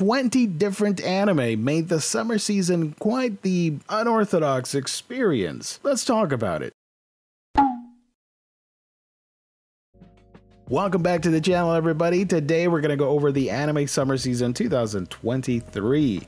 20 different anime made the summer season quite the unorthodox experience. Let's talk about it. Welcome back to the channel, everybody. Today we're going to go over the anime summer season 2023.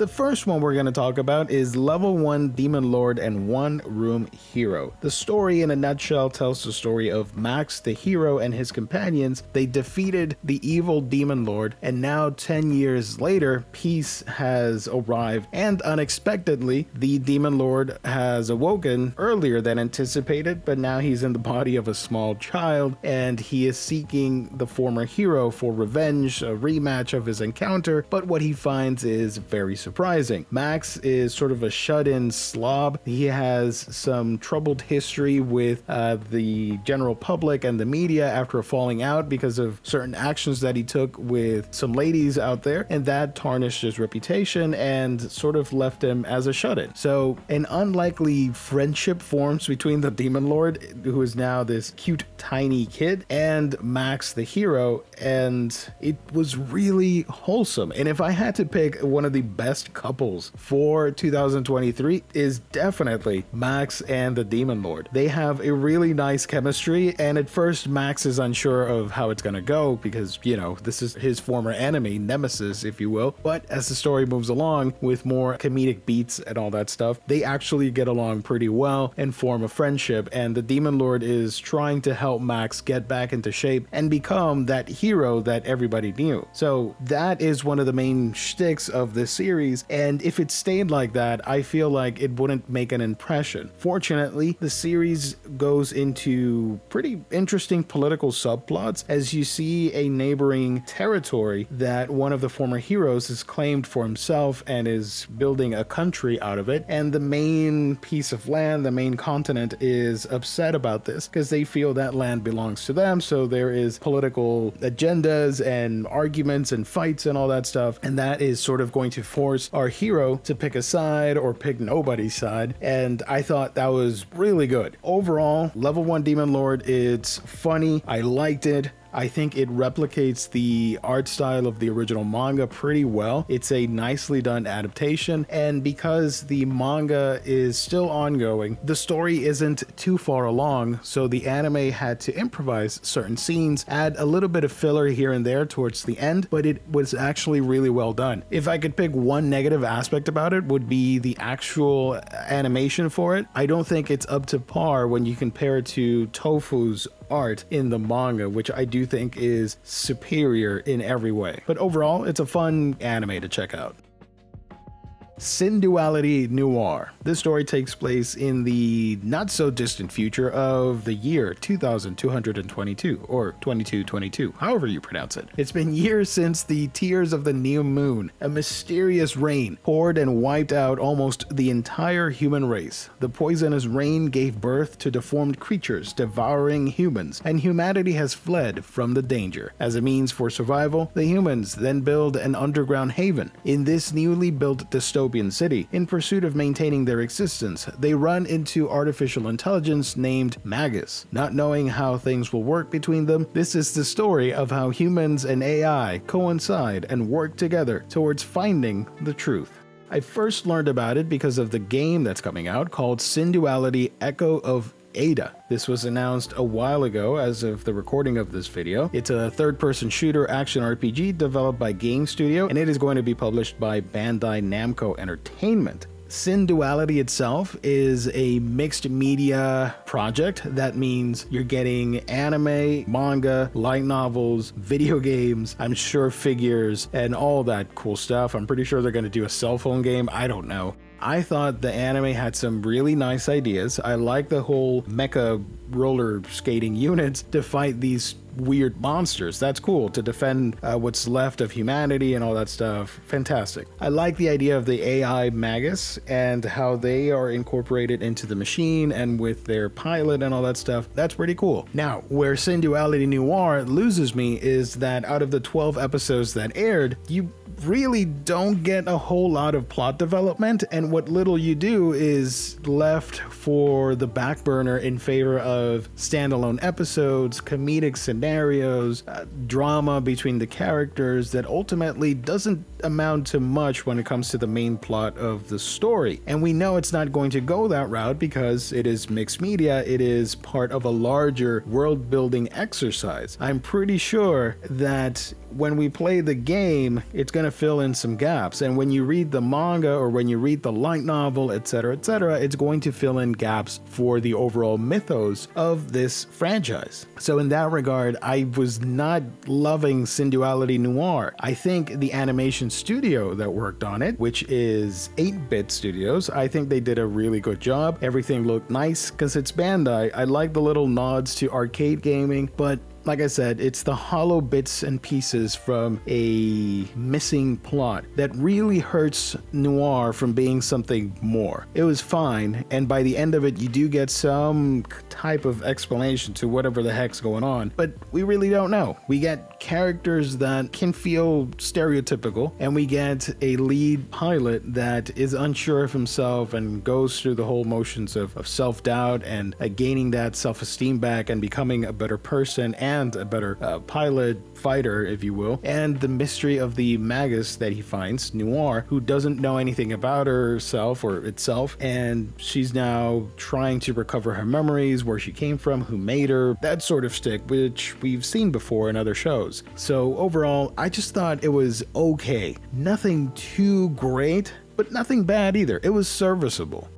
The first one we're going to talk about is Level 1 Demon Lord and One Room Hero. The story in a nutshell tells the story of Max the hero and his companions. They defeated the evil Demon Lord and now 10 years later peace has arrived and unexpectedly the Demon Lord has awoken earlier than anticipated but now he's in the body of a small child and he is seeking the former hero for revenge, a rematch of his encounter but what he finds is very surprising surprising. Max is sort of a shut in slob. He has some troubled history with uh, the general public and the media after a falling out because of certain actions that he took with some ladies out there, and that tarnished his reputation and sort of left him as a shut in. So, an unlikely friendship forms between the Demon Lord, who is now this cute, tiny kid, and Max the hero, and it was really wholesome. And if I had to pick one of the best best couples for 2023 is definitely Max and the Demon Lord. They have a really nice chemistry, and at first, Max is unsure of how it's gonna go because, you know, this is his former enemy, Nemesis, if you will. But as the story moves along with more comedic beats and all that stuff, they actually get along pretty well and form a friendship. And the Demon Lord is trying to help Max get back into shape and become that hero that everybody knew. So that is one of the main shticks of this series series, and if it stayed like that, I feel like it wouldn't make an impression. Fortunately, the series goes into pretty interesting political subplots as you see a neighboring territory that one of the former heroes has claimed for himself and is building a country out of it. And the main piece of land, the main continent, is upset about this because they feel that land belongs to them. So there is political agendas and arguments and fights and all that stuff. And that is sort of going to force force our hero to pick a side or pick nobody's side. And I thought that was really good. Overall, level one Demon Lord, it's funny. I liked it. I think it replicates the art style of the original manga pretty well. It's a nicely done adaptation, and because the manga is still ongoing, the story isn't too far along, so the anime had to improvise certain scenes, add a little bit of filler here and there towards the end, but it was actually really well done. If I could pick one negative aspect about it would be the actual animation for it. I don't think it's up to par when you compare it to Tofu's art in the manga, which I do think is superior in every way. But overall, it's a fun anime to check out. Synduality Noir. This story takes place in the not so distant future of the year 2222 or 2222, however you pronounce it. It's been years since the Tears of the New Moon, a mysterious rain, poured and wiped out almost the entire human race. The poisonous rain gave birth to deformed creatures devouring humans, and humanity has fled from the danger. As a means for survival, the humans then build an underground haven. In this newly built dystopia, dystopian city. In pursuit of maintaining their existence, they run into artificial intelligence named Magus. Not knowing how things will work between them, this is the story of how humans and AI coincide and work together towards finding the truth. I first learned about it because of the game that's coming out called Synduality Echo of Ada. This was announced a while ago as of the recording of this video. It's a third-person shooter action RPG developed by Game Studio and it is going to be published by Bandai Namco Entertainment. Synduality itself is a mixed media project. That means you're getting anime, manga, light novels, video games, I'm sure figures, and all that cool stuff. I'm pretty sure they're going to do a cell phone game. I don't know. I thought the anime had some really nice ideas. I like the whole mecha roller skating units to fight these weird monsters. That's cool to defend uh, what's left of humanity and all that stuff. Fantastic. I like the idea of the AI Magus and how they are incorporated into the machine and with their pilot and all that stuff. That's pretty cool. Now, where Synduality Noir loses me is that out of the 12 episodes that aired, you really don't get a whole lot of plot development, and what little you do is left for the back burner in favor of standalone episodes, comedic scenarios, uh, drama between the characters that ultimately doesn't amount to much when it comes to the main plot of the story. And we know it's not going to go that route because it is mixed media, it is part of a larger world building exercise. I'm pretty sure that when we play the game, it's going to fill in some gaps. And when you read the manga or when you read the light novel, etc., etc., it's going to fill in gaps for the overall mythos of this franchise. So, in that regard, I was not loving Synduality Noir. I think the animation studio that worked on it, which is 8 Bit Studios, I think they did a really good job. Everything looked nice because it's Bandai. I like the little nods to arcade gaming, but like I said, it's the hollow bits and pieces from a missing plot that really hurts Noir from being something more. It was fine, and by the end of it, you do get some type of explanation to whatever the heck's going on, but we really don't know. We get characters that can feel stereotypical, and we get a lead pilot that is unsure of himself and goes through the whole motions of, of self doubt and uh, gaining that self esteem back and becoming a better person. And and a better uh, pilot, fighter, if you will, and the mystery of the Magus that he finds, Noir, who doesn't know anything about herself or itself, and she's now trying to recover her memories, where she came from, who made her, that sort of stick, which we've seen before in other shows. So overall, I just thought it was okay. Nothing too great, but nothing bad either. It was serviceable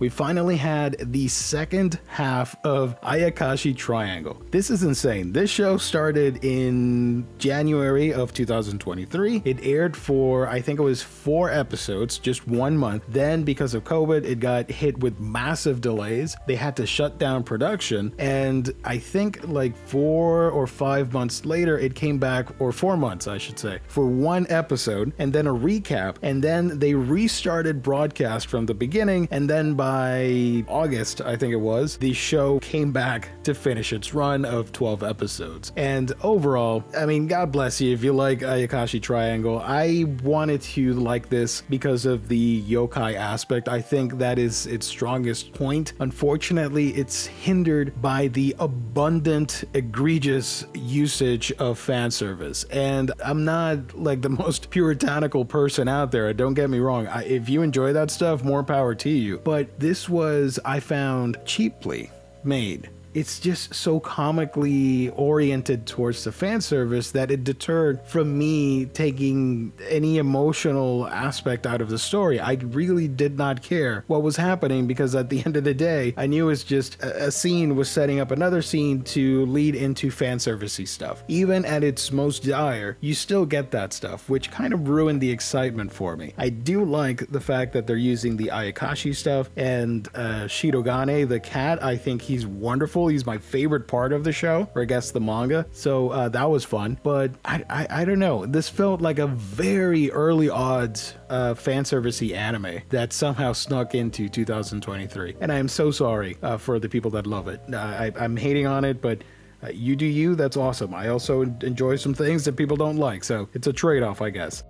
we finally had the second half of Ayakashi Triangle. This is insane. This show started in January of 2023. It aired for, I think it was four episodes, just one month. Then, because of COVID, it got hit with massive delays. They had to shut down production. And I think like four or five months later, it came back, or four months, I should say, for one episode and then a recap. And then they restarted broadcast from the beginning. And then by by August, I think it was, the show came back to finish its run of 12 episodes. And overall, I mean, God bless you if you like uh, Ayakashi Triangle. I wanted to like this because of the yokai aspect. I think that is its strongest point. Unfortunately, it's hindered by the abundant, egregious usage of fan service. And I'm not like the most puritanical person out there. Don't get me wrong. I, if you enjoy that stuff, more power to you. But this was, I found, cheaply made it's just so comically oriented towards the fan service that it deterred from me taking any emotional aspect out of the story. I really did not care what was happening because at the end of the day, I knew it was just a, a scene was setting up another scene to lead into fan servicey stuff. Even at its most dire, you still get that stuff, which kind of ruined the excitement for me. I do like the fact that they're using the Ayakashi stuff and uh, Shirogane, the cat. I think he's wonderful He's my favorite part of the show, or I guess the manga. So uh, that was fun. But I, I, I, don't know. This felt like a very early odds uh, fan servicey anime that somehow snuck into 2023. And I am so sorry uh, for the people that love it. Uh, I, I'm hating on it, but. Uh, you do you, that's awesome. I also enjoy some things that people don't like, so it's a trade off, I guess.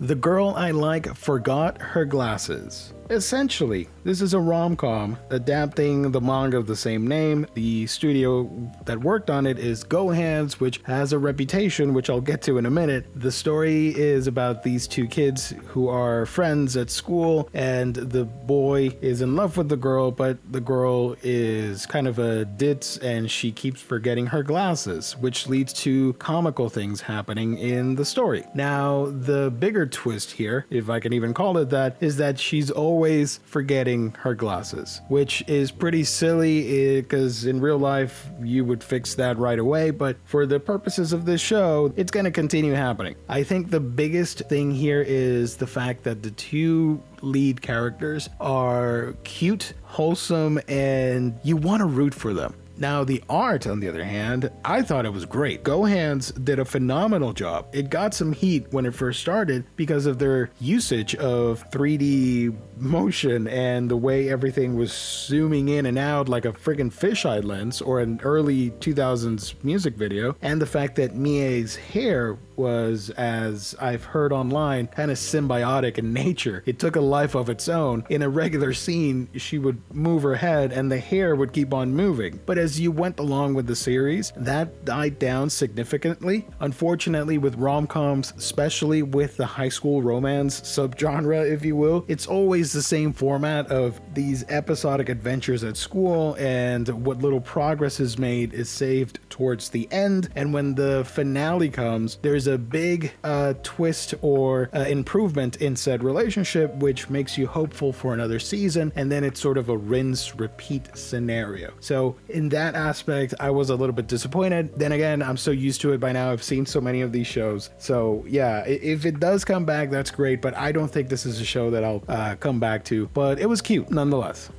The girl I like forgot her glasses. Essentially, this is a rom com adapting the manga of the same name. The studio that worked on it is GoHands, which has a reputation, which I'll get to in a minute. The story is about these two kids who are friends at school, and the boy is in love with the girl, but the girl is kind of a ditz and she keeps forgetting her glasses, which leads to comical things happening in the story. Now, the bigger twist here, if I can even call it that, is that she's always forgetting her glasses, which is pretty silly eh, because in real life you would fix that right away, but for the purposes of this show, it's going to continue happening. I think the biggest thing here is the fact that the two lead characters are cute, wholesome, and you want to root for them. Now, the art, on the other hand, I thought it was great. GoHands did a phenomenal job. It got some heat when it first started because of their usage of 3D motion and the way everything was zooming in and out like a friggin' fisheye lens or an early 2000s music video, and the fact that Mie's hair was, as I've heard online, kind of symbiotic in nature. It took a life of its own. In a regular scene, she would move her head and the hair would keep on moving. But as you went along with the series, that died down significantly. Unfortunately, with rom coms, especially with the high school romance subgenre, if you will, it's always the same format of these episodic adventures at school, and what little progress is made is saved towards the end. And when the finale comes, there's a big uh, twist or uh, improvement in said relationship, which makes you hopeful for another season. And then it's sort of a rinse repeat scenario. So, in that aspect, I was a little bit disappointed. Then again, I'm so used to it by now. I've seen so many of these shows. So, yeah, if it does come back, that's great. But I don't think this is a show that I'll uh, come back to. But it was cute nonetheless.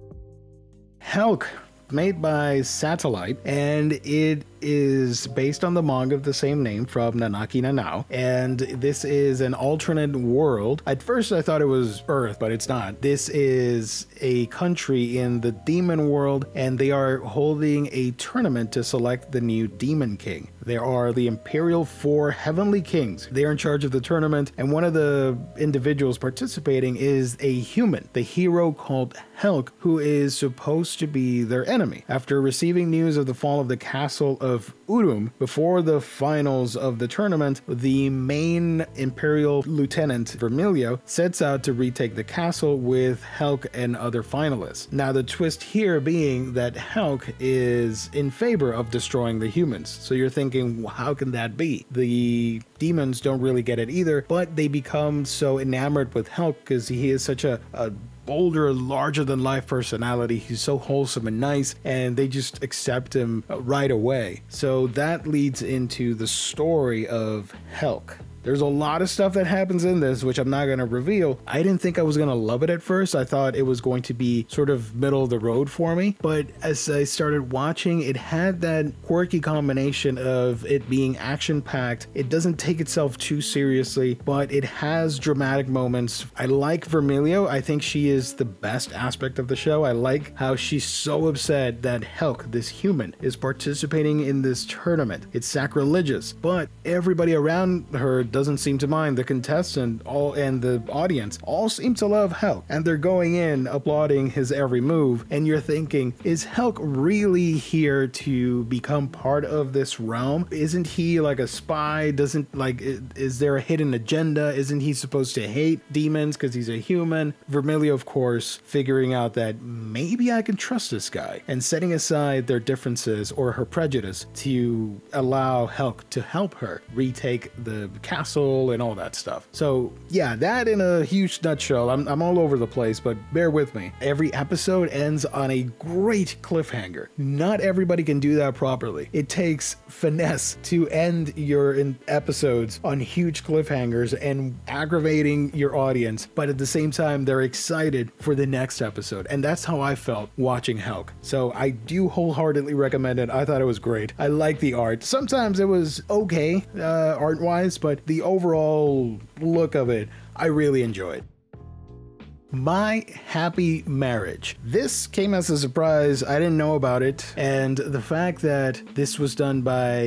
Helk made by Satellite, and it is based on the manga of the same name from Nanaki Nanao, and this is an alternate world. At first, I thought it was Earth, but it's not. This is a country in the demon world, and they are holding a tournament to select the new Demon King. There are the Imperial Four Heavenly Kings. They are in charge of the tournament, and one of the individuals participating is a human, the hero called Helk, who is supposed to be their enemy. After receiving news of the fall of the castle of of Urum, before the finals of the tournament, the main Imperial Lieutenant Vermilio sets out to retake the castle with Helk and other finalists. Now, the twist here being that Helk is in favor of destroying the humans. So you're thinking, well, how can that be? The demons don't really get it either, but they become so enamored with Helk because he is such a, a bolder, larger than life personality. He's so wholesome and nice, and they just accept him right away. So that leads into the story of Helk. There's a lot of stuff that happens in this, which I'm not going to reveal. I didn't think I was going to love it at first. I thought it was going to be sort of middle of the road for me. But as I started watching, it had that quirky combination of it being action packed. It doesn't take itself too seriously, but it has dramatic moments. I like Vermilio. I think she is the best aspect of the show. I like how she's so upset that Helk, this human, is participating in this tournament. It's sacrilegious, but everybody around her doesn't seem to mind. The contestant all and the audience all seem to love Helk, and they're going in applauding his every move. And you're thinking, is Helk really here to become part of this realm? Isn't he like a spy? Doesn't like is there a hidden agenda? Isn't he supposed to hate demons because he's a human? Vermilio, of course, figuring out that maybe I can trust this guy and setting aside their differences or her prejudice to allow Helk to help her retake the castle castle and all that stuff. So, yeah, that in a huge nutshell. I'm, I'm all over the place, but bear with me. Every episode ends on a great cliffhanger. Not everybody can do that properly. It takes finesse to end your episodes on huge cliffhangers and aggravating your audience, but at the same time, they're excited for the next episode. And that's how I felt watching Helk. So, I do wholeheartedly recommend it. I thought it was great. I like the art. Sometimes it was okay uh, art wise, but the the overall look of it, I really enjoyed. My Happy Marriage. This came as a surprise. I didn't know about it. And the fact that this was done by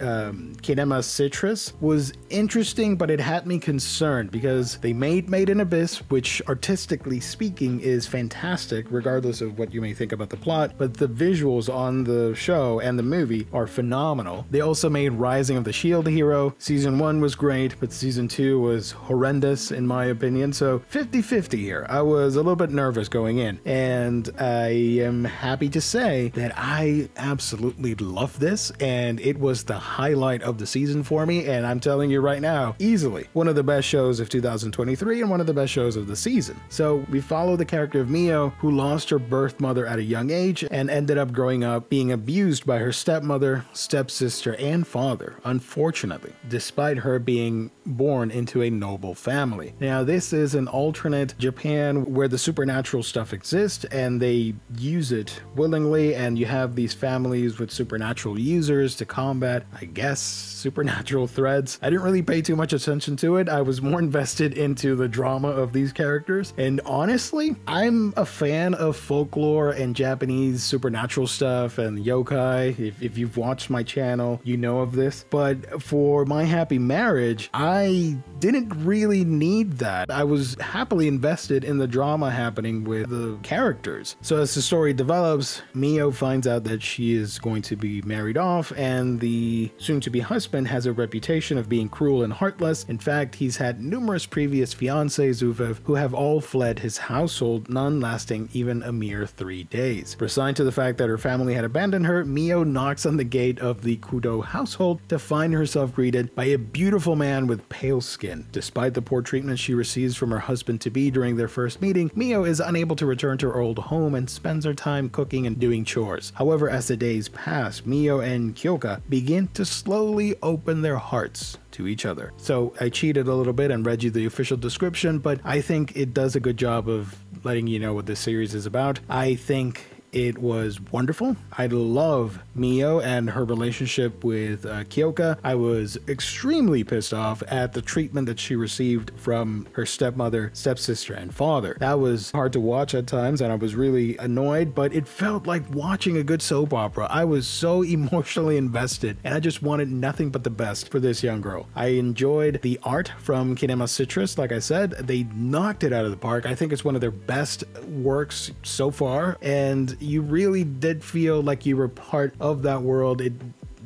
um, Kinema Citrus was interesting, but it had me concerned because they made Made in Abyss, which artistically speaking is fantastic, regardless of what you may think about the plot. But the visuals on the show and the movie are phenomenal. They also made Rising of the Shield Hero. Season 1 was great, but season 2 was horrendous, in my opinion. So 50 50 here. I was a little bit nervous going in, and I am happy to say that I absolutely love this, and it was the highlight of the season for me. And I'm telling you right now, easily one of the best shows of 2023 and one of the best shows of the season. So we follow the character of Mio, who lost her birth mother at a young age and ended up growing up being abused by her stepmother, stepsister, and father, unfortunately, despite her being born into a noble family. Now, this is an alternate Japan Where the supernatural stuff exists and they use it willingly, and you have these families with supernatural users to combat, I guess, supernatural threats. I didn't really pay too much attention to it. I was more invested into the drama of these characters. And honestly, I'm a fan of folklore and Japanese supernatural stuff and yokai. If, if you've watched my channel, you know of this. But for My Happy Marriage, I didn't really need that. I was happily invested in the drama happening with the characters. So as the story develops, Mio finds out that she is going to be married off, and the soon to be husband has a reputation of being cruel and heartless. In fact, he's had numerous previous fiancées who have all fled his household, none lasting even a mere three days. Resigned to the fact that her family had abandoned her, Mio knocks on the gate of the Kudo household to find herself greeted by a beautiful man with pale skin. Despite the poor treatment she receives from her husband to be during their first meeting, Mio is unable to return to her old home and spends her time cooking and doing chores. However, as the days pass, Mio and Kyoka begin to slowly open their hearts to each other. So I cheated a little bit and read you the official description, but I think it does a good job of letting you know what this series is about. I think it was wonderful. I love Mio and her relationship with uh, Kyoka. I was extremely pissed off at the treatment that she received from her stepmother, stepsister, and father. That was hard to watch at times, and I was really annoyed, but it felt like watching a good soap opera. I was so emotionally invested, and I just wanted nothing but the best for this young girl. I enjoyed the art from Kinema Citrus. Like I said, they knocked it out of the park. I think it's one of their best works so far, and you really did feel like you were part of that world. It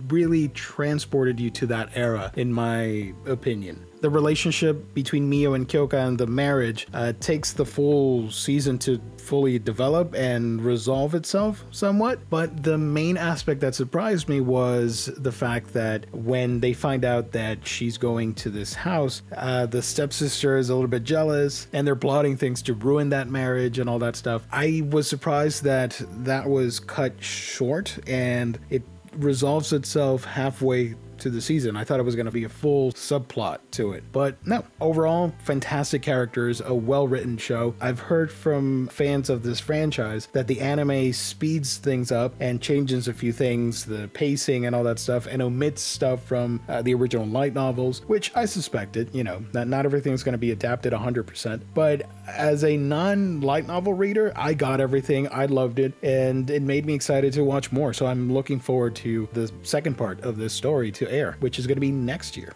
really transported you to that era, in my opinion the relationship between Mio and Kyoka and the marriage uh, takes the full season to fully develop and resolve itself somewhat. But the main aspect that surprised me was the fact that when they find out that she's going to this house, uh, the stepsister is a little bit jealous and they're plotting things to ruin that marriage and all that stuff. I was surprised that that was cut short and it resolves itself halfway to the season. I thought it was going to be a full subplot to it. But no, overall, fantastic characters, a well written show. I've heard from fans of this franchise that the anime speeds things up and changes a few things, the pacing and all that stuff, and omits stuff from uh, the original light novels, which I suspected, you know, that not everything's going to be adapted 100%. But as a non light novel reader, I got everything. I loved it, and it made me excited to watch more. So I'm looking forward to the second part of this story to air, which is going to be next year.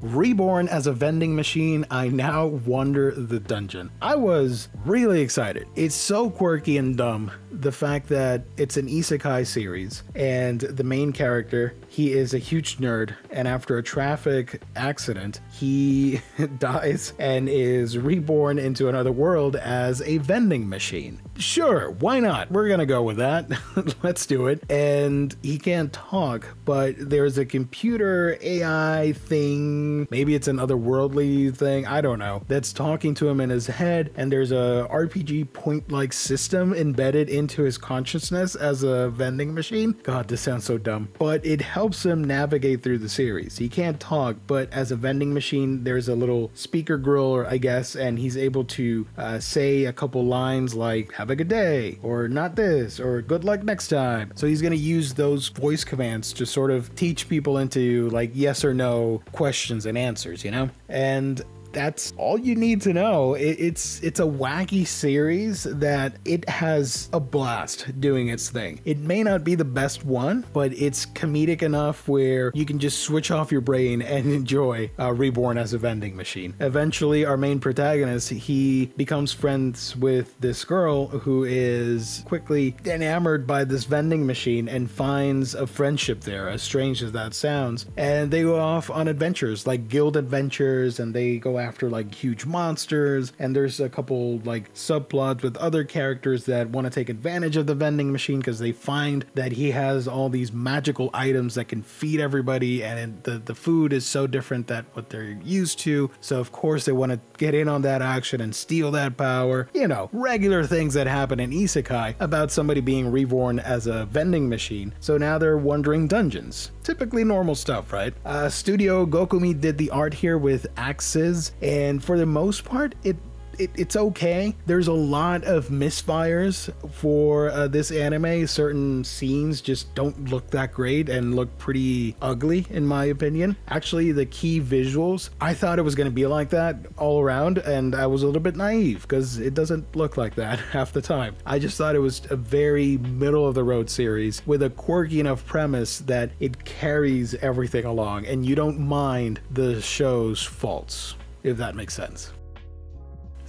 Reborn as a vending machine, I now wander the dungeon. I was really excited. It's so quirky and dumb. The fact that it's an isekai series and the main character, he is a huge nerd, and after a traffic accident, he dies and is reborn into another world as a vending machine. Sure, why not? We're gonna go with that. Let's do it. And he can't talk, but there's a computer AI thing, maybe it's an otherworldly thing, I don't know, that's talking to him in his head, and there's a RPG point like system embedded into his consciousness as a vending machine. God, this sounds so dumb. But it helps him navigate through the series. He can't talk, but as a vending machine, there's a little speaker grill, I guess, and he's able to uh, say a couple lines like, have a good day, or not this, or good luck next time. So he's going to use those voice commands to sort of teach people into like yes or no questions and answers, you know? And that's all you need to know. It, it's it's a wacky series that it has a blast doing its thing. It may not be the best one, but it's comedic enough where you can just switch off your brain and enjoy uh, Reborn as a vending machine. Eventually, our main protagonist he becomes friends with this girl who is quickly enamored by this vending machine and finds a friendship there, as strange as that sounds. And they go off on adventures like guild adventures, and they go after like huge monsters and there's a couple like subplots with other characters that want to take advantage of the vending machine because they find that he has all these magical items that can feed everybody and the, the food is so different that what they're used to. So of course they want to get in on that action and steal that power. You know regular things that happen in isekai about somebody being reborn as a vending machine. So now they're wandering dungeons typically normal stuff right? Uh, studio gokumi did the art here with AXsiZ and for the most part, it it, it's okay. There's a lot of misfires for uh, this anime. Certain scenes just don't look that great and look pretty ugly, in my opinion. Actually, the key visuals, I thought it was going to be like that all around, and I was a little bit naive because it doesn't look like that half the time. I just thought it was a very middle of the road series with a quirky enough premise that it carries everything along and you don't mind the show's faults, if that makes sense.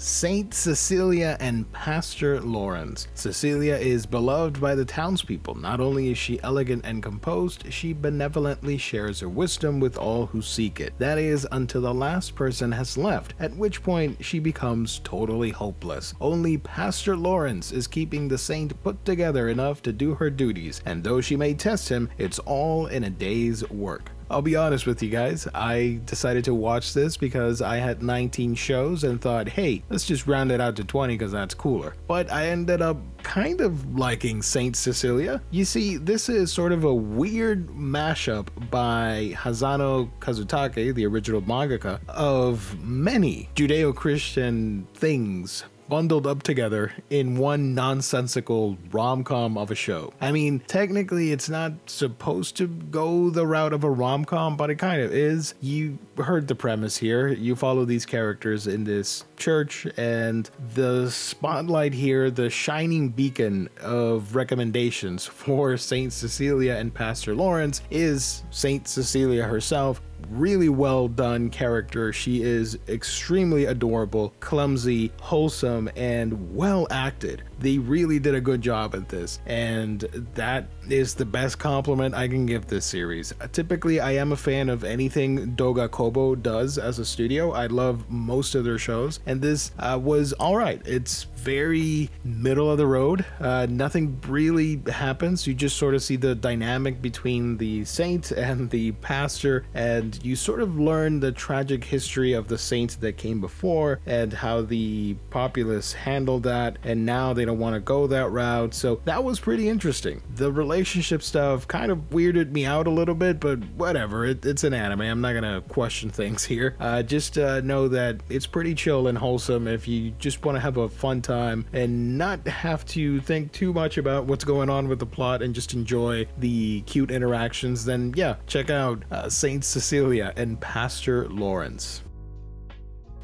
Saint Cecilia and Pastor Lawrence. Cecilia is beloved by the townspeople. Not only is she elegant and composed, she benevolently shares her wisdom with all who seek it. That is, until the last person has left, at which point she becomes totally hopeless. Only Pastor Lawrence is keeping the saint put together enough to do her duties, and though she may test him, it's all in a day's work. I'll be honest with you guys, I decided to watch this because I had 19 shows and thought, hey, let's just round it out to 20 because that's cooler. But I ended up kind of liking Saint Cecilia. You see, this is sort of a weird mashup by Hazano Kazutake, the original mangaka, of many Judeo Christian things bundled up together in one nonsensical rom com of a show. I mean, technically, it's not supposed to go the route of a rom com, but it kind of is. You heard the premise here. You follow these characters in this church, and the spotlight here, the shining beacon of recommendations for Saint Cecilia and Pastor Lawrence, is Saint Cecilia herself really well done character. She is extremely adorable, clumsy, wholesome, and well acted. They really did a good job at this, and that is the best compliment I can give this series. Typically, I am a fan of anything Doga Kobo does as a studio. I love most of their shows, and this uh, was all right. It's very middle of the road. Uh, nothing really happens. You just sort of see the dynamic between the saint and the pastor, and you sort of learn the tragic history of the saints that came before and how the populace handled that, and now they don't want to go that route. So that was pretty interesting. The relationship stuff kind of weirded me out a little bit, but whatever. It, it's an anime. I'm not gonna question things here. Uh, just uh, know that it's pretty chill and wholesome if you just want to have a fun time and not have to think too much about what's going on with the plot and just enjoy the cute interactions. Then yeah, check out uh, Saint Cecilia and Pastor Lawrence.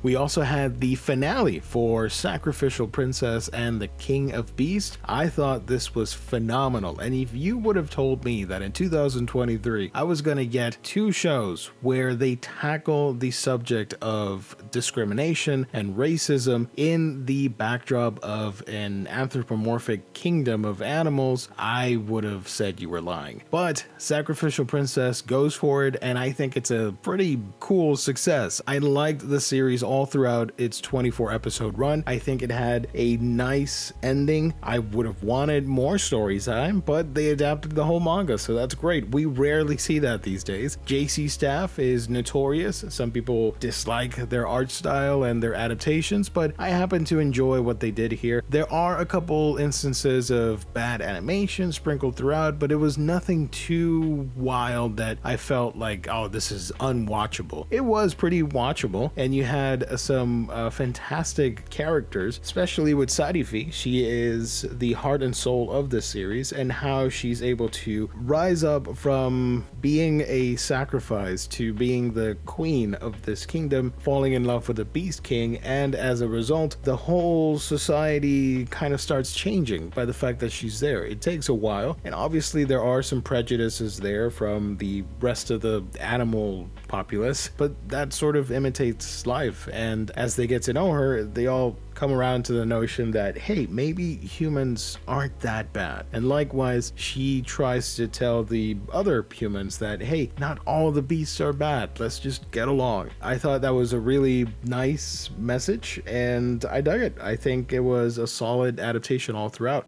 We also had the finale for Sacrificial Princess and the King of Beasts. I thought this was phenomenal, and if you would have told me that in 2023 I was going to get two shows where they tackle the subject of discrimination and racism in the backdrop of an anthropomorphic kingdom of animals, I would have said you were lying. But Sacrificial Princess goes for it, and I think it's a pretty cool success. I liked the series all throughout its 24 episode run. I think it had a nice ending. I would have wanted more story time, uh, but they adapted the whole manga, so that's great. We rarely see that these days. JC Staff is notorious. Some people dislike their art style and their adaptations, but I happen to enjoy what they did here. There are a couple instances of bad animation sprinkled throughout, but it was nothing too wild that I felt like, oh, this is unwatchable. It was pretty watchable, and you had had some uh, fantastic characters, especially with Sariphi. She is the heart and soul of this series, and how she's able to rise up from being a sacrifice to being the queen of this kingdom, falling in love with the Beast King, and as a result, the whole society kind of starts changing by the fact that she's there. It takes a while, and obviously, there are some prejudices there from the rest of the animal populace, but that sort of imitates life. And as they get to know her, they all come around to the notion that, hey, maybe humans aren't that bad. And likewise, she tries to tell the other humans that, hey, not all the beasts are bad. Let's just get along. I thought that was a really nice message and I dug it. I think it was a solid adaptation all throughout.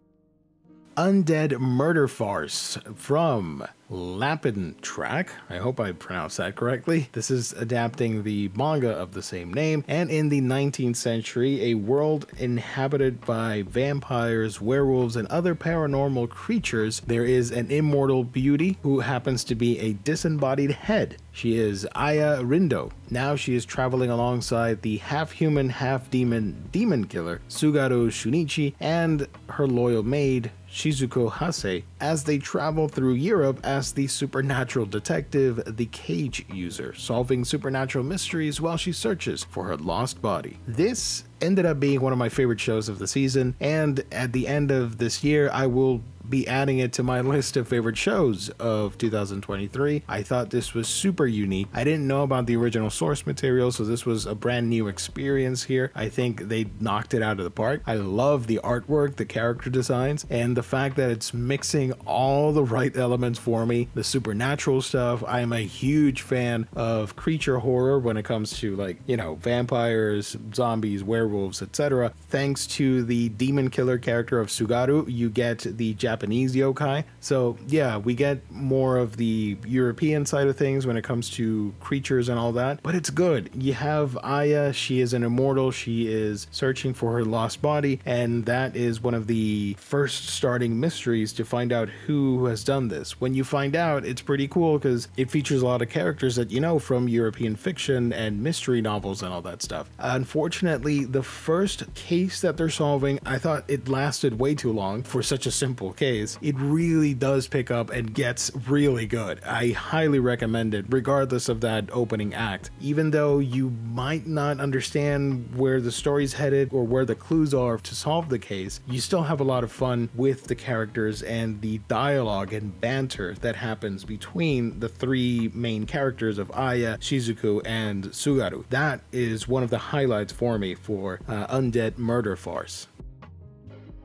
Undead Murder Farce from Lapin Track. I hope I pronounced that correctly. This is adapting the manga of the same name. And in the 19th century, a world inhabited by vampires, werewolves, and other paranormal creatures, there is an immortal beauty who happens to be a disembodied head. She is Aya Rindo. Now she is traveling alongside the half human, half demon demon killer Tsugaru Shinuchi and her loyal maid Shizuku Hase as they travel through Europe as the supernatural detective, the Cage user, solving supernatural mysteries while she searches for her lost body. This ended up being one of my favorite shows of the season, and at the end of this year, I will be adding it to my list of favorite shows of 2023. I thought this was super unique. I didn't know about the original source material, so this was a brand new experience here. I think they knocked it out of the park. I love the artwork, the character designs, and the fact that it's mixing all the right elements for me. The supernatural stuff. I am a huge fan of creature horror when it comes to like, you know, vampires, zombies, werewolves, etc. Thanks to the demon killer character of Tsugaru, you get the Japanese Japanese yokai. So, yeah, we get more of the European side of things when it comes to creatures and all that, but it's good. You have Aya, she is an immortal, she is searching for her lost body, and that is one of the first starting mysteries to find out who has done this. When you find out, it's pretty cool because it features a lot of characters that you know from European fiction and mystery novels and all that stuff. Unfortunately, the first case that they're solving, I thought it lasted way too long for such a simple case it really does pick up and gets really good. I highly recommend it, regardless of that opening act. Even though you might not understand where the story's headed or where the clues are to solve the case, you still have a lot of fun with the characters and the dialogue and banter that happens between the three main characters of Aya, Shizuku, and Tsugaru. That is one of the highlights for me for uh, Undead Murder Farce.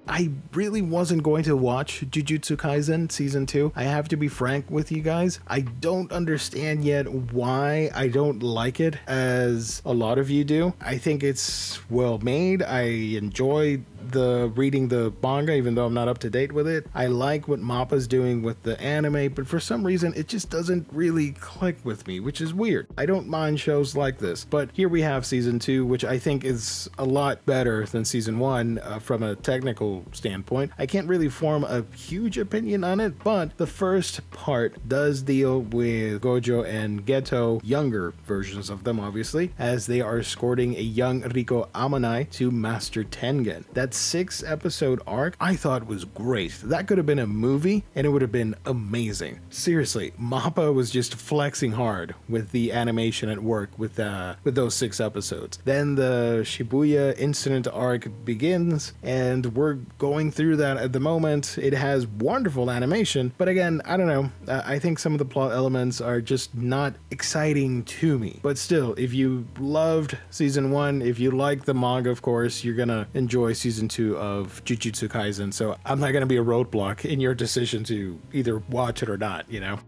I really wasn't going to watch Jujutsu Kaisen season 2. I have to be frank with you guys. I don't understand yet why I don't like it as a lot of you do. I think it's well made. I enjoy the reading the manga, even though I'm not up to date with it. I like what Mappa's doing with the anime, but for some reason it just doesn't really click with me, which is weird. I don't mind shows like this, but here we have season two, which I think is a lot better than season one uh, from a technical standpoint. I can't really form a huge opinion on it, but the first part does deal with Gojo and Geto, younger versions of them, obviously, as they are escorting a young Riko Amanai to Master Tengen. That's six episode arc I thought was great. That could have been a movie and it would have been amazing. Seriously, Mappa was just flexing hard with the animation at work with uh, with those six episodes. Then the Shibuya incident arc begins and we're going through that at the moment. It has wonderful animation, but again, I don't know. I think some of the plot elements are just not exciting to me. But still, if you loved season 1, if you like the manga of course, you're going to enjoy season season two of Jujutsu Kaisen, so I'm not going to be a roadblock in your decision to either watch it or not, you know?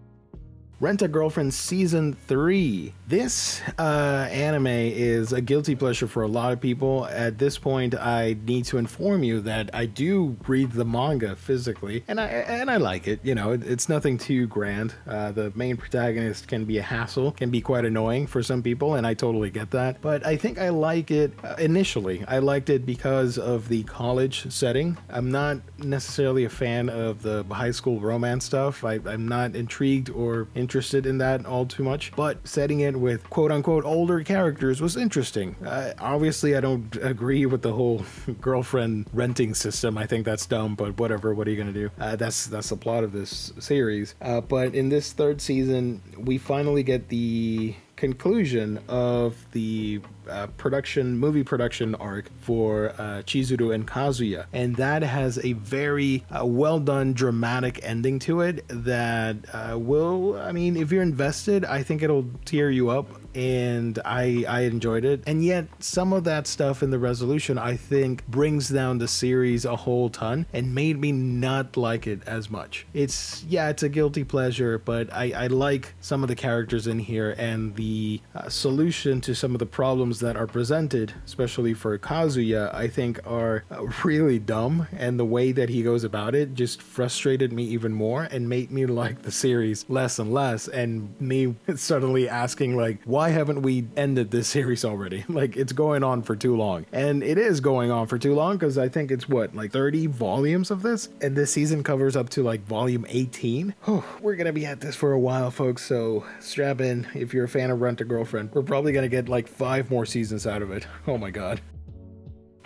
Rent a Girlfriend Season 3. This uh, anime is a guilty pleasure for a lot of people. At this point, I need to inform you that I do read the manga physically, and I and I like it. You know, it, it's nothing too grand. Uh, the main protagonist can be a hassle, can be quite annoying for some people, and I totally get that. But I think I like it uh, initially. I liked it because of the college setting. I'm not necessarily a fan of the high school romance stuff. I, I'm not intrigued or interested interested in that all too much, but setting it with quote unquote older characters was interesting. Uh, obviously, I don't agree with the whole girlfriend renting system. I think that's dumb, but whatever. What are you gonna do? Uh, that's that's the plot of this series. Uh, but in this third season, we finally get the conclusion of the uh, production movie production arc for uh, Chizuru and Kazuya, and that has a very uh, well done dramatic ending to it that uh, will. I mean, if you're invested, I think it'll tear you up and I I enjoyed it. And yet some of that stuff in the resolution I think brings down the series a whole ton and made me not like it as much. It's yeah, it's a guilty pleasure, but I, I like some of the characters in here and the uh, solution to some of the problems that are presented, especially for Kazuya, I think are uh, really dumb. And the way that he goes about it just frustrated me even more and made me like the series less and less. And me suddenly asking, like, why haven't we ended this series already? like, it's going on for too long. And it is going on for too long because I think it's what, like 30 volumes of this? And this season covers up to like volume 18. Oh, we're going to be at this for a while, folks. So strap in if you're a fan of Rent a Girlfriend. We're probably going to get like five more seasons out of it. Oh my god.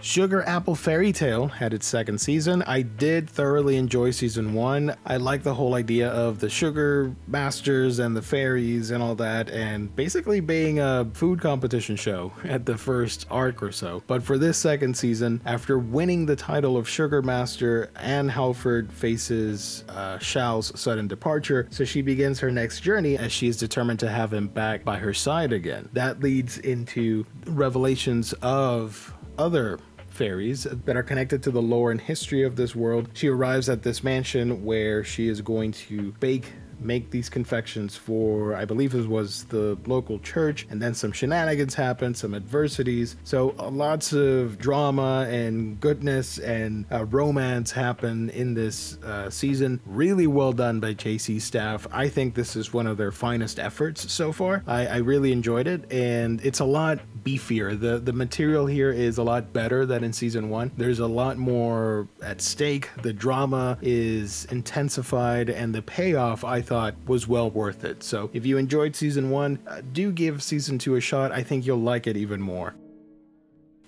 Sugar Apple Fairy Tale had its second season. I did thoroughly enjoy season one. I like the whole idea of the sugar masters and the fairies and all that, and basically being a food competition show at the first arc or so. But for this second season, after winning the title of Sugar Master, Anne Halford faces uh, Challe's sudden departure, so she begins her next journey as she is determined to have him back by her side again. That leads into revelations of other fairies that are connected to the lore and history of this world. She arrives at this mansion where she is going to bake make these confections for, I believe it was the local church, and then some shenanigans happen, some adversities. So uh, lots of drama and goodness and uh, romance happen in this uh, season. Really well done by JC staff. I think this is one of their finest efforts so far. I, I really enjoyed it, and it's a lot beefier. The the material here is a lot better than in season one. There's a lot more at stake. The drama is intensified, and the payoff I thought was well worth it. So if you enjoyed season one, uh, do give season two a shot. I think you'll like it even more.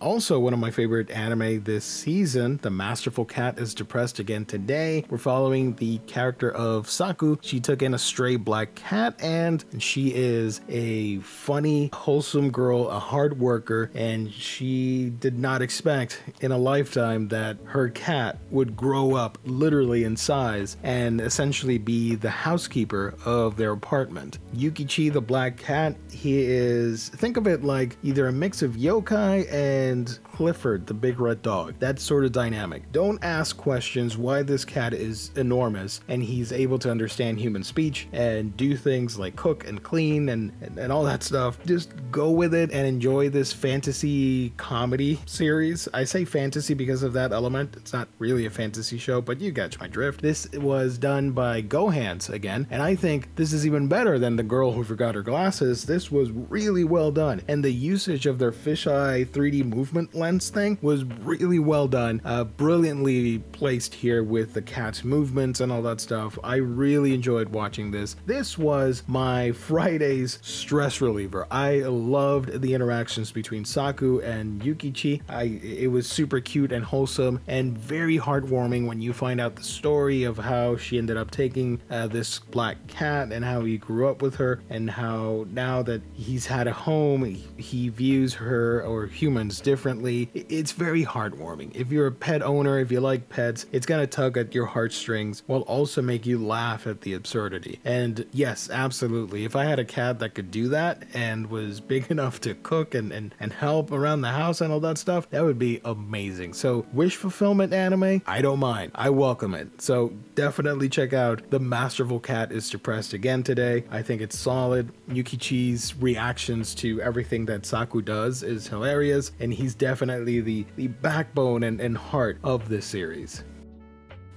Also, one of my favorite anime this season, The Masterful Cat is Depressed again today. We're following the character of Saku. She took in a stray black cat and she is a funny, wholesome girl, a hard worker, and she did not expect in a lifetime that her cat would grow up literally in size and essentially be the housekeeper of their apartment. Yukichi, the black cat, he is, think of it like either a mix of yokai and and Clifford, the big red dog. That sort of dynamic. Don't ask questions why this cat is enormous and he's able to understand human speech and do things like cook and clean and, and, and all that stuff. Just go with it and enjoy this fantasy comedy series. I say fantasy because of that element. It's not really a fantasy show, but you catch my drift. This was done by GoHands again, and I think this is even better than The Girl Who Forgot Her Glasses. This was really well done, and the usage of their fisheye 3D movement lens thing was really well done, uh, brilliantly placed here with the cat's movements and all that stuff. I really enjoyed watching this. This was my Friday's stress reliever. I loved the interactions between Saku and Yukichi. I it was super cute and wholesome and very heartwarming when you find out the story of how she ended up taking uh, this black cat and how he grew up with her and how now that he's had a home, he, he views her or humans differently it's very heartwarming. If you're a pet owner, if you like pets, it's gonna tug at your heartstrings while also make you laugh at the absurdity. And yes, absolutely. If I had a cat that could do that and was big enough to cook and, and, and help around the house and all that stuff, that would be amazing. So, wish fulfillment anime, I don't mind. I welcome it. So, definitely check out The Masterful Cat is Depressed again today. I think it's solid. Yukichi's reactions to everything that Saku does is hilarious, and he's definitely the, the backbone and, and heart of this series.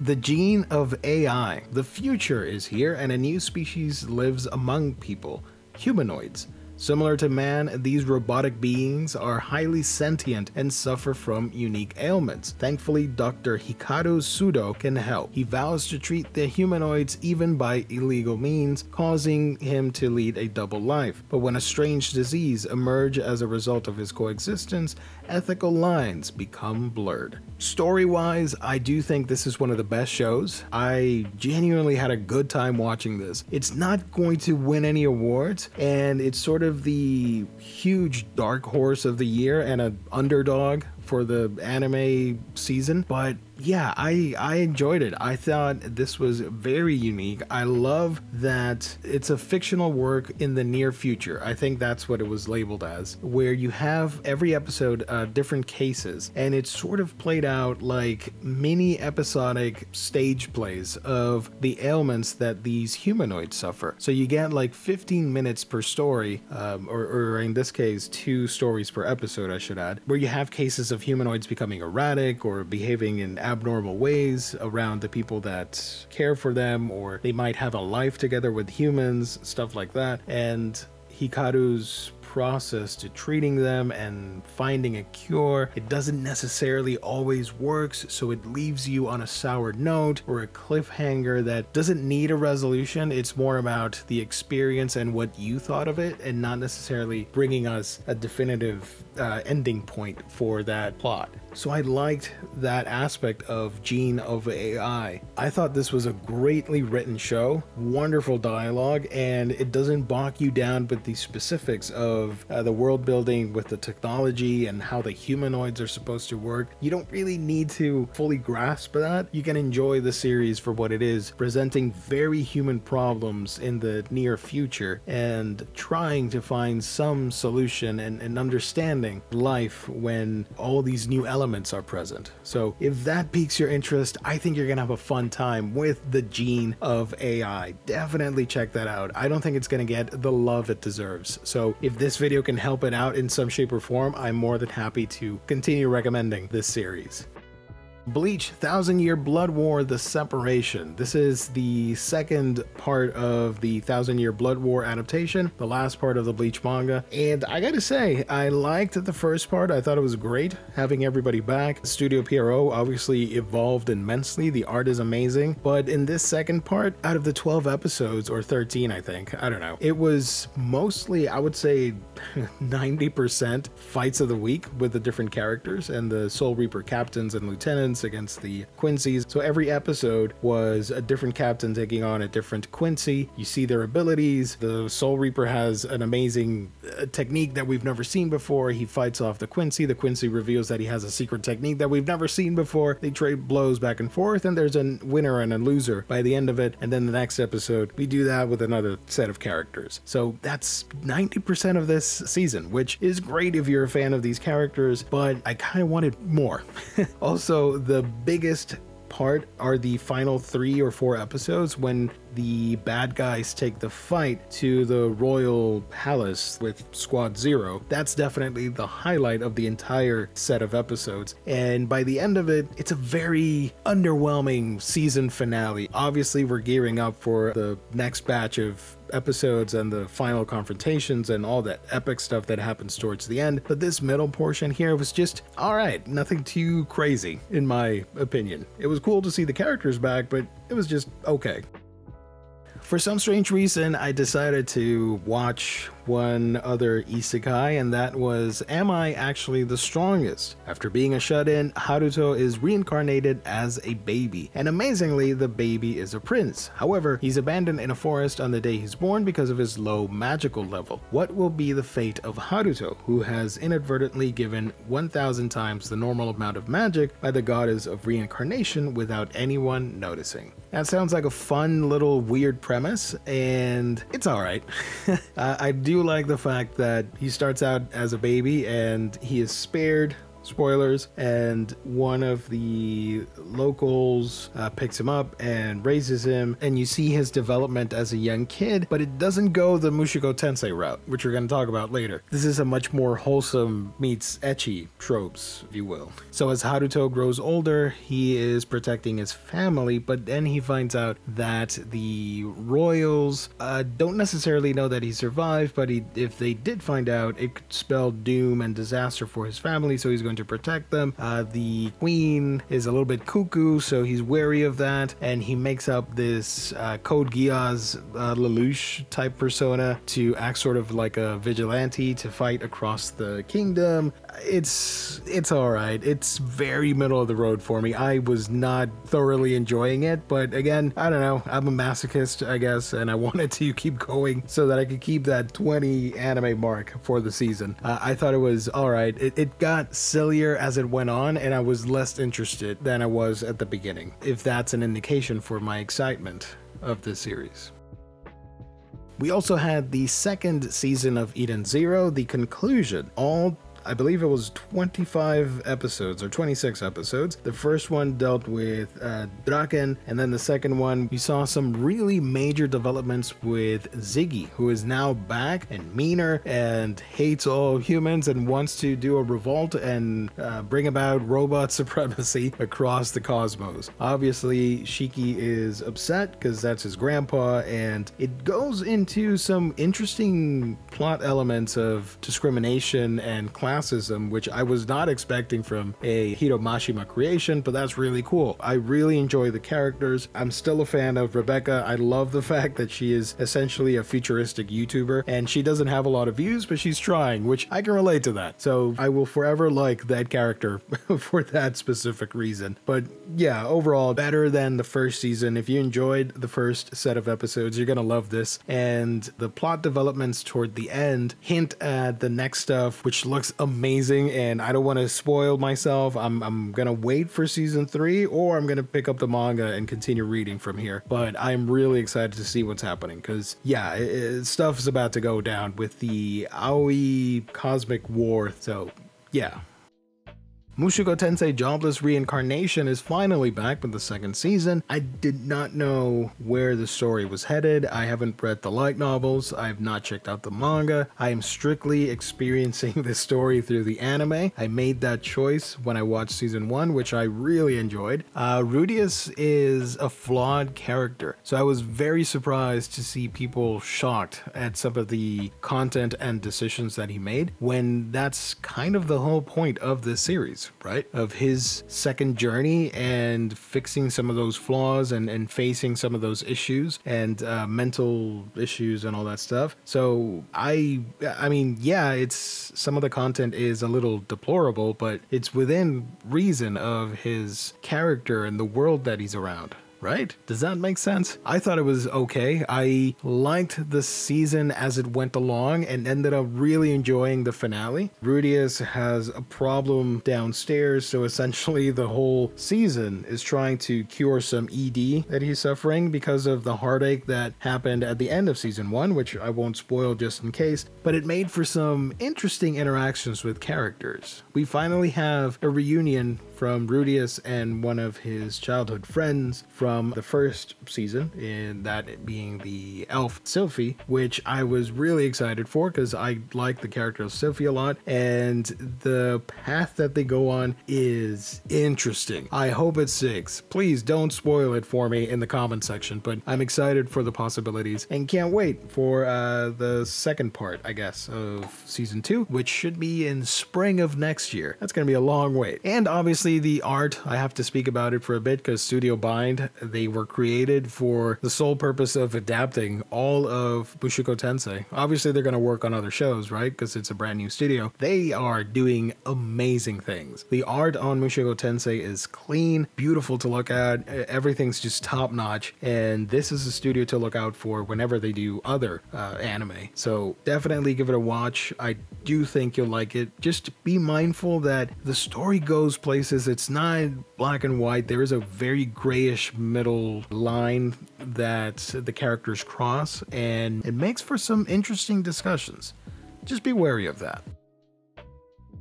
The gene of AI. The future is here, and a new species lives among people humanoids. Similar to man, these robotic beings are highly sentient and suffer from unique ailments. Thankfully, Dr. Hikaru Sudo can help. He vows to treat the humanoids even by illegal means, causing him to lead a double life. But when a strange disease emerge as a result of his coexistence, ethical lines become blurred. Story-wise, I do think this is one of the best shows. I genuinely had a good time watching this. It's not going to win any awards, and it's sort of the huge dark horse of the year and an underdog for the anime season, but yeah, I I enjoyed it. I thought this was very unique. I love that it's a fictional work in the near future. I think that's what it was labeled as, where you have every episode uh, different cases, and it's sort of played out like mini episodic stage plays of the ailments that these humanoids suffer. So you get like 15 minutes per story, um, or, or in this case, two stories per episode, I should add, where you have cases of humanoids becoming erratic or behaving in abnormal ways around the people that care for them, or they might have a life together with humans, stuff like that. And Hikaru's process to treating them and finding a cure. It doesn't necessarily always works, so it leaves you on a sour note or a cliffhanger that doesn't need a resolution. It's more about the experience and what you thought of it, and not necessarily bringing us a definitive uh, ending point for that plot. So I liked that aspect of Gene of AI. I thought this was a greatly written show, wonderful dialogue, and it doesn't bog you down with the specifics of uh, the world building with the technology and how the humanoids are supposed to work. You don't really need to fully grasp that. You can enjoy the series for what it is, presenting very human problems in the near future and trying to find some solution and, and understanding life when all these new elements elements are present. So if that piques your interest, I think you're gonna have a fun time with the gene of AI. Definitely check that out. I don't think it's gonna get the love it deserves. So if this video can help it out in some shape or form, I'm more than happy to continue recommending this series. Bleach Thousand Year Blood War The Separation. This is the second part of the Thousand Year Blood War adaptation, the last part of the Bleach manga. And I gotta say, I liked the first part. I thought it was great having everybody back. Studio Pierrot obviously evolved immensely. The art is amazing. But in this second part, out of the 12 episodes, or 13, I think, I don't know, it was mostly, I would say, 90% fights of the week with the different characters and the Soul Reaper captains and lieutenants against the Quincy's. So every episode was a different captain taking on a different Quincy. You see their abilities. The Soul Reaper has an amazing uh, technique that we've never seen before. He fights off the Quincy. The Quincy reveals that he has a secret technique that we've never seen before. They trade blows back and forth, and there's a winner and a loser by the end of it. And then the next episode, we do that with another set of characters. So that's 90% of this season, which is great if you're a fan of these characters, but I kind of wanted more. also, the biggest part are the final three or four episodes when the bad guys take the fight to the royal palace with Squad Zero. That's definitely the highlight of the entire set of episodes. And by the end of it, it's a very underwhelming season finale. Obviously, we're gearing up for the next batch of episodes and the final confrontations and all that epic stuff that happens towards the end. But this middle portion here was just alright, nothing too crazy, in my opinion. It was cool to see the characters back, but it was just okay. For some strange reason, I decided to watch one other isekai, and that was Am I Actually the Strongest? After being a shut in, Haruto is reincarnated as a baby, and amazingly, the baby is a prince. However, he's abandoned in a forest on the day he's born because of his low magical level. What will be the fate of Haruto, who has inadvertently given 1000 times the normal amount of magic by the goddess of reincarnation without anyone noticing? That sounds like a fun little weird premise, and it's alright. I do like the fact that he starts out as a baby and he is spared spoilers, and one of the locals uh, picks him up and raises him, and you see his development as a young kid, but it doesn't go the Mushoku Tensei route, which we're going to talk about later. This is a much more wholesome meets ecchi tropes, if you will. So as Haruto grows older, he is protecting his family, but then he finds out that the royals uh, don't necessarily know that he survived, but he, if they did find out, it could spell doom and disaster for his family, so he's going to protect them. Uh, the queen is a little bit cuckoo, so he's wary of that, and he makes up this uh, Code Geass uh, Lelouch type persona to act sort of like a vigilante to fight across the kingdom. It's it's all right. It's very middle of the road for me. I was not thoroughly enjoying it, but again, I don't know. I'm a masochist, I guess, and I wanted to keep going so that I could keep that 20 anime mark for the season. Uh, I thought it was all right. It, it got sillier as it went on, and I was less interested than I was at the beginning, if that's an indication for my excitement of this series. We also had the second season of Eden Zero, the conclusion, all I believe it was 25 episodes or 26 episodes. The first one dealt with uh, Draken, and then the second one, we saw some really major developments with Ziggy, who is now back and meaner and hates all humans and wants to do a revolt and uh, bring about robot supremacy across the cosmos. Obviously, Shiki is upset because that's his grandpa, and it goes into some interesting plot elements of discrimination and class classism, which I was not expecting from a Hiro Mashima creation, but that's really cool. I really enjoy the characters. I'm still a fan of Rebecca. I love the fact that she is essentially a futuristic YouTuber and she doesn't have a lot of views, but she's trying, which I can relate to that. So I will forever like that character for that specific reason. But yeah, overall, better than the first season. If you enjoyed the first set of episodes, you're gonna love this. And the plot developments toward the end hint at the next stuff, which looks amazing. And I don't want to spoil myself. I'm, I'm gonna wait for season three, or I'm gonna pick up the manga and continue reading from here. But I'm really excited to see what's happening because, yeah, it, it, stuff is about to go down with the Aoi Cosmic War. So, yeah, Mushoku Tensei Jobless Reincarnation is finally back with the second season. I did not know where the story was headed. I haven't read the light novels. I have not checked out the manga. I am strictly experiencing this story through the anime. I made that choice when I watched season one, which I really enjoyed. Uh, Rudeus is a flawed character, so I was very surprised to see people shocked at some of the content and decisions that he made when that's kind of the whole point of this series right? Of his second journey and fixing some of those flaws and, and facing some of those issues and uh, mental issues and all that stuff. So I, I mean, yeah, it's some of the content is a little deplorable, but it's within reason of his character and the world that he's around right? Does that make sense? I thought it was okay. I liked the season as it went along and ended up really enjoying the finale. Rudeus has a problem downstairs, so essentially the whole season is trying to cure some ED that he's suffering because of the heartache that happened at the end of season one, which I won't spoil just in case, but it made for some interesting interactions with characters. We finally have a reunion from Rudeus and one of his childhood friends from the first season, and that being the elf Sylphie, which I was really excited for because I like the character of Sylphie a lot, and the path that they go on is interesting. I hope it sticks. Please don't spoil it for me in the comment section, but I'm excited for the possibilities and can't wait for uh, the second part, I guess, of season two, which should be in spring of next year. That's going to be a long wait. And obviously, obviously the art i have to speak about it for a bit because studio bind they were created for the sole purpose of adapting all of Mushoku tensei. Obviously they're going to work on other shows right? Because it's a brand new studio. They are doing amazing things. The art on Mushoku tensei is clean beautiful to look at everything's just top notch and this is a studio to look out for whenever they do other uh, anime. So definitely give it a watch. I do think you'll like it. Just be mindful that the story goes places it's not black and white. There is a very grayish middle line that the characters cross, and it makes for some interesting discussions. Just be wary of that.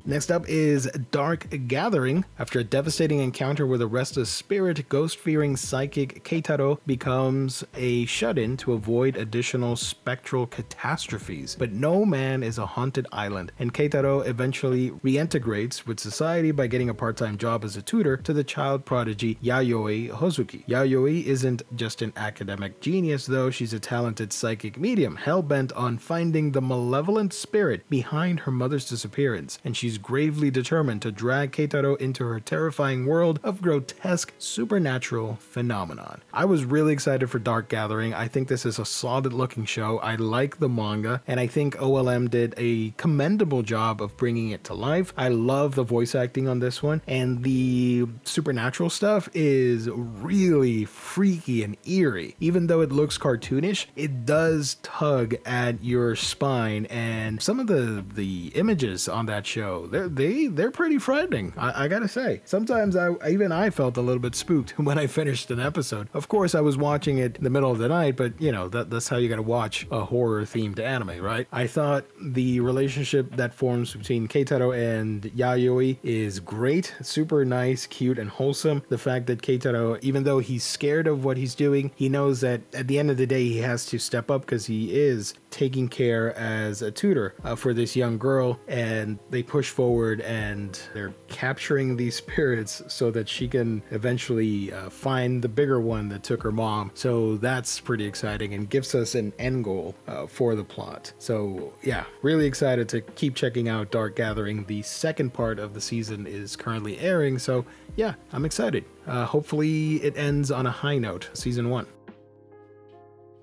Next up is Dark Gathering. After a devastating encounter with a restless spirit, ghost fearing psychic Keitaro becomes a shut in to avoid additional spectral catastrophes. But no man is a haunted island, and Keitaro eventually reintegrates with society by getting a part time job as a tutor to the child prodigy Yayoi Hozuki. Yayoi isn't just an academic genius, though, she's a talented psychic medium, hell bent on finding the malevolent spirit behind her mother's disappearance, and she's gravely determined to drag Keitaro into her terrifying world of grotesque supernatural phenomenon. I was really excited for Dark Gathering. I think this is a solid looking show. I like the manga, and I think OLM did a commendable job of bringing it to life. I love the voice acting on this one, and the supernatural stuff is really freaky and eerie. Even though it looks cartoonish, it does tug at your spine, and some of the the images on that show They're they they're pretty frightening. I, I gotta say. Sometimes I even I felt a little bit spooked when I finished an episode. Of course, I was watching it in the middle of the night, but you know that that's how you gotta watch a horror themed anime, right? I thought the relationship that forms between Keitaro and Yayoi is great, super nice, cute, and wholesome. The fact that Keitaro, even though he's scared of what he's doing, he knows that at the end of the day he has to step up because he is taking care as a tutor uh, for this young girl and they push forward and they're capturing these spirits so that she can eventually uh, find the bigger one that took her mom. So that's pretty exciting and gives us an end goal uh, for the plot. So yeah really excited to keep checking out dark gathering. The second part of the season is currently airing so yeah i'm excited. Uh, hopefully it ends on a high note season one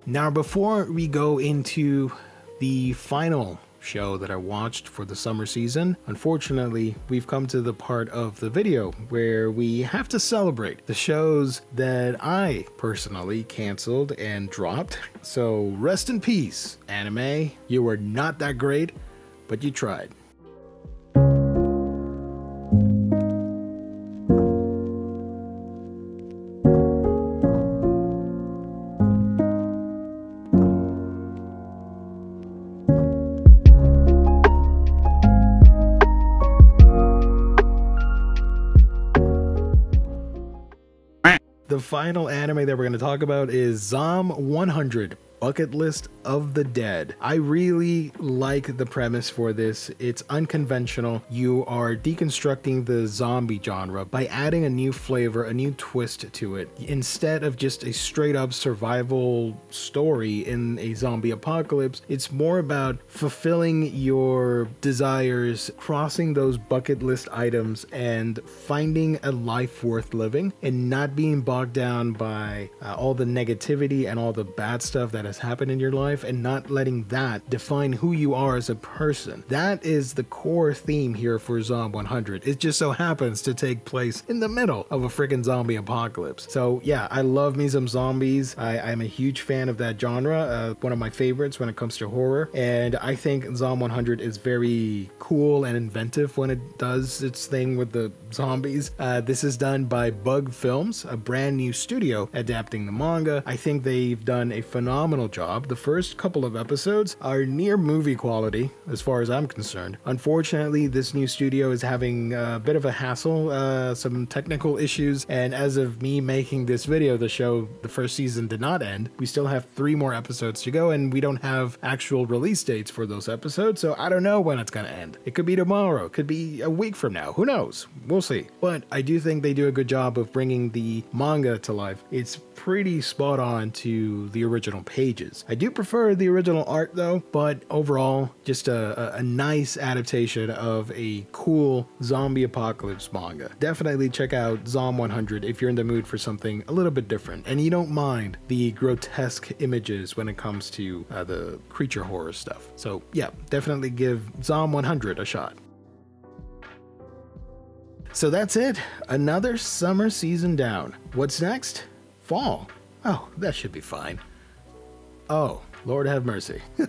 now, before we go into the final show that I watched for the summer season, unfortunately, we've come to the part of the video where we have to celebrate the shows that I personally canceled and dropped. So, rest in peace, anime. You were not that great, but you tried. The final anime that we're going to talk about is Zom 100 Bucket List of the Dead. I really like the premise for this. It's unconventional. You are deconstructing the zombie genre by adding a new flavor, a new twist to it. Instead of just a straight up survival story in a zombie apocalypse, it's more about fulfilling your desires, crossing those bucket list items, and finding a life worth living and not being bogged down by uh, all the negativity and all the bad stuff that happened in your life and not letting that define who you are as a person. That is the core theme here for Zom 100. It just so happens to take place in the middle of a freaking zombie apocalypse. So yeah, I love me some zombies. I, am a huge fan of that genre, uh, one of my favorites when it comes to horror. And I think Zom 100 is very cool and inventive when it does its thing with the zombies. Uh, this is done by Bug Films, a brand new studio adapting the manga. I think they've done a phenomenal job. The first couple of episodes are near movie quality, as far as I'm concerned. Unfortunately, this new studio is having a bit of a hassle, uh, some technical issues, and as of me making this video, the show, the first season did not end. We still have three more episodes to go, and we don't have actual release dates for those episodes, so I don't know when it's gonna end. It could be tomorrow, it could be a week from now, who knows? We'll see. But I do think they do a good job of bringing the manga to life. It's pretty spot on to the original pages. I do prefer the original art though, but overall, just a, a, nice adaptation of a cool zombie apocalypse manga. Definitely check out Zom 100 if you're in the mood for something a little bit different and you don't mind the grotesque images when it comes to uh, the creature horror stuff. So yeah, definitely give Zom 100 a shot. So that's it. Another summer season down. What's next? Fall. Oh, that should be fine. Oh, Lord have mercy.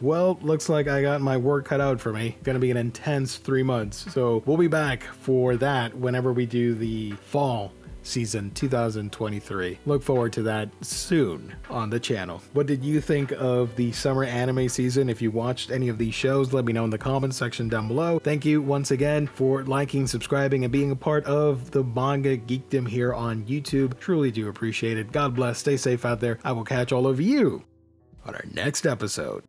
well, looks like I got my work cut out for me. Gonna be an intense three months. So we'll be back for that whenever we do the fall season 2023. Look forward to that soon on the channel. What did you think of the summer anime season? If you watched any of these shows, let me know in the comments section down below. Thank you once again for liking, subscribing, and being a part of the manga geekdom here on YouTube. Truly do appreciate it. God bless. Stay safe out there. I will catch all of you on our next episode.